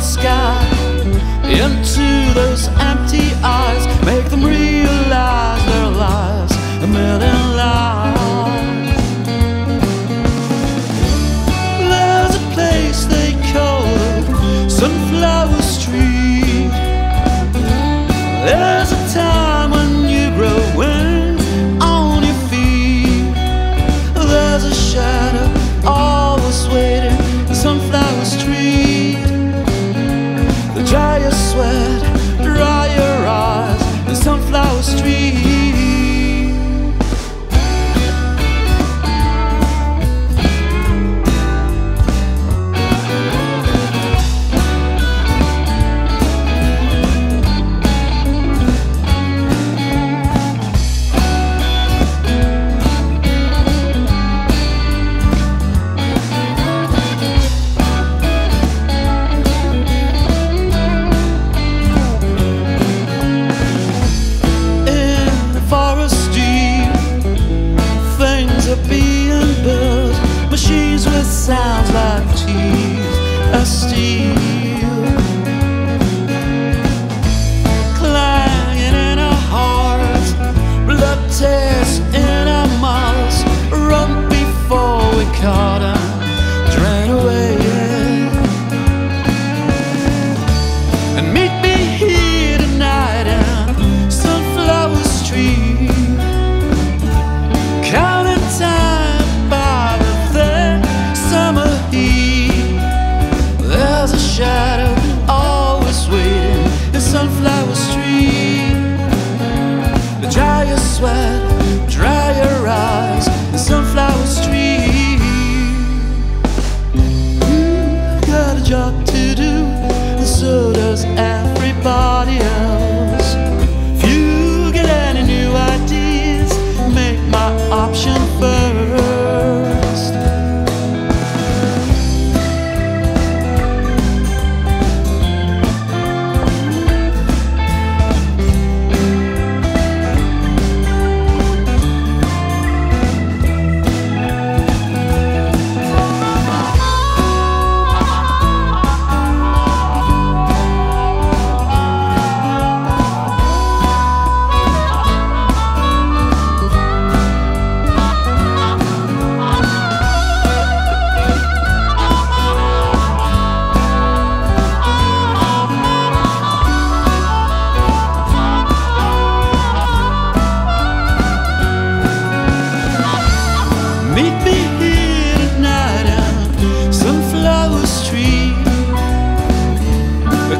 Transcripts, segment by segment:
sky into those empty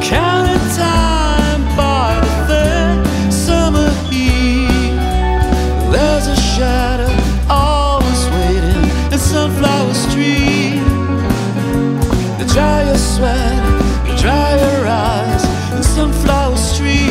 time by the third summer heat. There's a shadow always waiting in Sunflower Street. They dry your sweat, they dry your eyes in Sunflower Street.